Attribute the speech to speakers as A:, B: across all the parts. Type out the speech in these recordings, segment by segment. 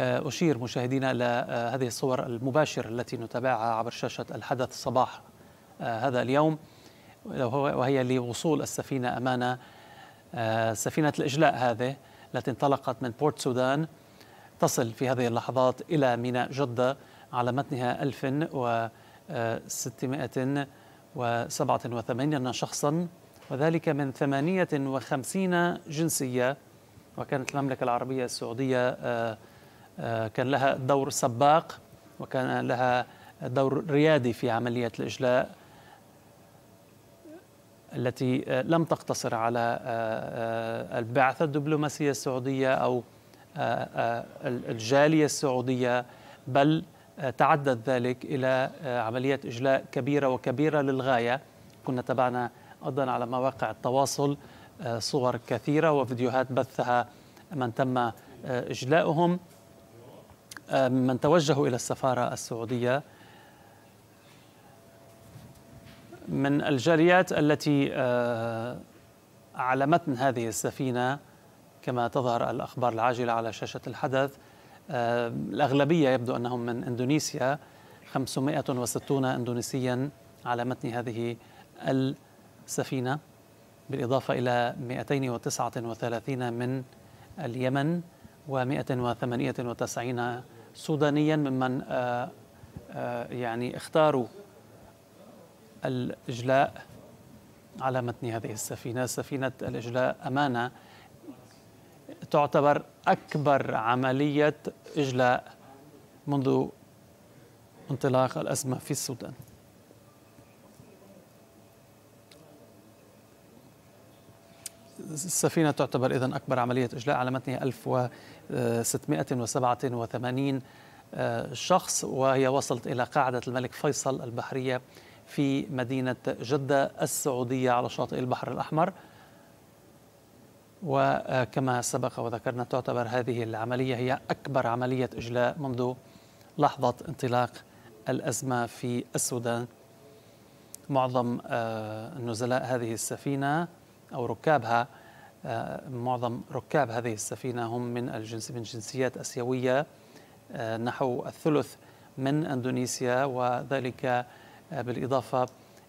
A: أشير مشاهدينا إلى هذه الصور المباشرة التي نتابعها عبر شاشة الحدث صباح هذا اليوم. وهي لوصول السفينة أمانة سفينة الإجلاء هذه التي انطلقت من بورت سودان. تصل في هذه اللحظات إلى ميناء جدة على متنها 1687 شخصا وذلك من 58 جنسية وكانت المملكة العربية السعودية آه، آه، كان لها دور سباق وكان لها دور ريادي في عملية الإجلاء التي آه، لم تقتصر على البعثة الدبلوماسية السعودية أو الجالية السعودية بل تعدد ذلك إلى عملية إجلاء كبيرة وكبيرة للغاية. كنا تابعنا أيضا على مواقع التواصل صور كثيرة وفيديوهات بثها من تم إجلاؤهم. من توجهوا إلى السفارة السعودية من الجاليات التي على متن هذه السفينة كما تظهر الأخبار العاجلة على شاشة الحدث الأغلبية يبدو أنهم من إندونيسيا 560 إندونيسيا على متن هذه السفينة بالإضافة إلى 239 من اليمن و198 سودانيا ممن آه، آه، يعني اختاروا الإجلاء على متن هذه السفينة. سفينة الإجلاء أمانة تعتبر أكبر عملية إجلاء منذ انطلاق الأزمة في السودان. السفينة تعتبر إذن أكبر عملية إجلاء على متنها 1687 آه، شخص وهي وصلت إلى قاعدة الملك فيصل البحرية في مدينة جدة السعودية على شاطئ البحر الأحمر. وكما سبق وذكرنا تعتبر هذه العملية هي أكبر عملية إجلاء منذ لحظة انطلاق الأزمة في السودان. معظم آه، نزلاء هذه السفينة أو ركابها آه، معظم ركاب هذه السفينة هم من الجنس من جنسيات أسيوية آه، نحو الثلث من أندونيسيا وذلك آه، بالإضافة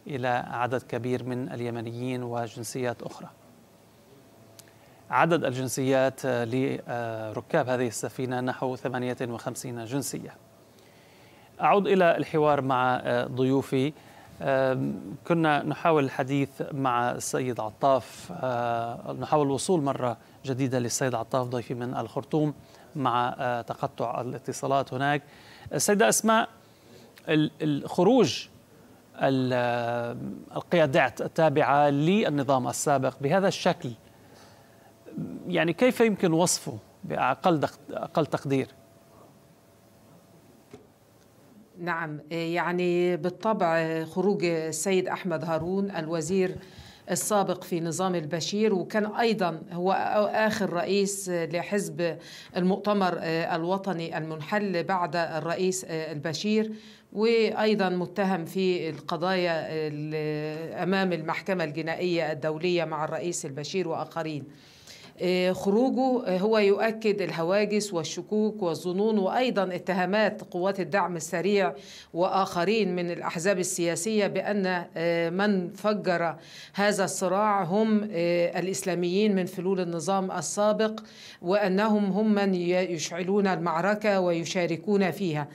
A: إلى عدد كبير من اليمنيين وجنسيات أخرى. عدد الجنسيات لركاب هذه السفينة نحو 58 جنسية. أعود إلى الحوار مع ضيوفي. كنا نحاول الحديث مع السيد عطاف. آه، نحاول الوصول مرة جديدة للسيد عطاف ضيفي من الخرطوم مع آه، تقطع الاتصالات هناك. السيدة أسماء الخروج القيادات التابعة للنظام السابق بهذا الشكل يعني كيف يمكن وصفه بأقل أقل تقدير؟
B: نعم. يعني بالطبع خروج السيد أحمد هارون الوزير السابق في نظام البشير وكان أيضا هو آخر رئيس لحزب المؤتمر الوطني المنحل بعد الرئيس البشير وأيضا متهم في القضايا أمام المحكمة الجنائية الدولية مع الرئيس البشير وآخرين. آه، خروجه آه، هو يؤكد الهواجس والشكوك والظنون وأيضا اتهامات قوات الدعم السريع وآخرين من الأحزاب السياسية بأن آه، من فجر هذا الصراع هم الإسلاميين من فلول النظام السابق وأنهم هم من يشعلون المعركة ويشاركون فيها.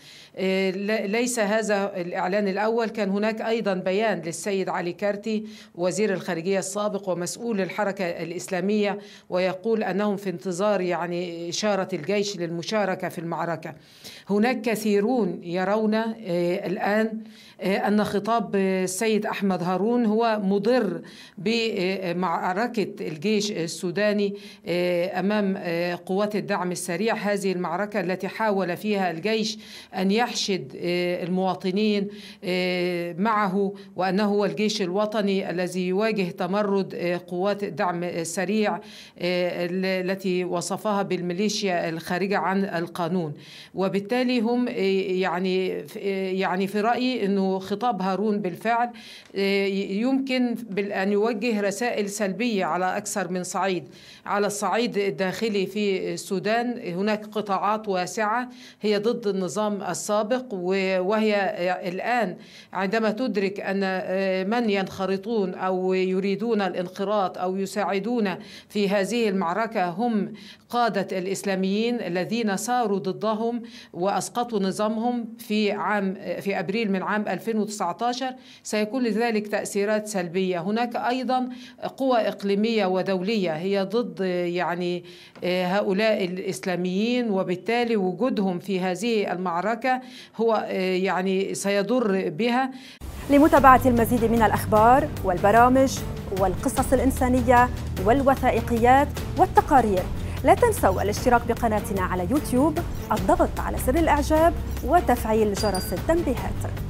B: ليس هذا الإعلان الأول. كان هناك أيضا بيان للسيد علي كارتي وزير الخارجية السابق ومسؤول الحركة الإسلامية ويقول يقول أنهم في انتظار يعني إشارة الجيش للمشاركة في المعركة. هناك كثيرون يرون آه، الآن آه، أن خطاب السيد أحمد هارون هو مضر بمعركة الجيش السوداني آه، أمام قوات الدعم السريع. هذه المعركة التي حاول فيها الجيش أن يحشد المواطنين معه وأنه هو الجيش الوطني الذي يواجه تمرد قوات الدعم السريع التي وصفها بالميليشيا الخارجة عن القانون. وبالتالي هم يعني يعني في رأيي أنه خطاب هارون بالفعل يمكن أن يوجه رسائل سلبية على أكثر من صعيد. على الصعيد الداخلي في السودان هناك قطاعات واسعة هي ضد النظام السابق وهي الآن عندما تدرك أن من ينخرطون أو يريدون الانخراط أو يساعدون في هذه المعركة هم قادة الإسلاميين الذين ساروا ضدهم وأسقطوا نظامهم في عام في أبريل من عام 2019 سيكون لذلك تأثيرات سلبية. هناك أيضا قوى إقليمية ودولية هي ضد يعني هؤلاء الإسلاميين وبالتالي وجودهم في هذه المعركة هو يعني سيضر بها.
C: لمتابعة المزيد من الأخبار والبرامج والقصص الإنسانية والوثائقيات والتقارير. لا تنسوا الاشتراك بقناتنا على يوتيوب الضغط على زر الإعجاب وتفعيل جرس التنبيهات.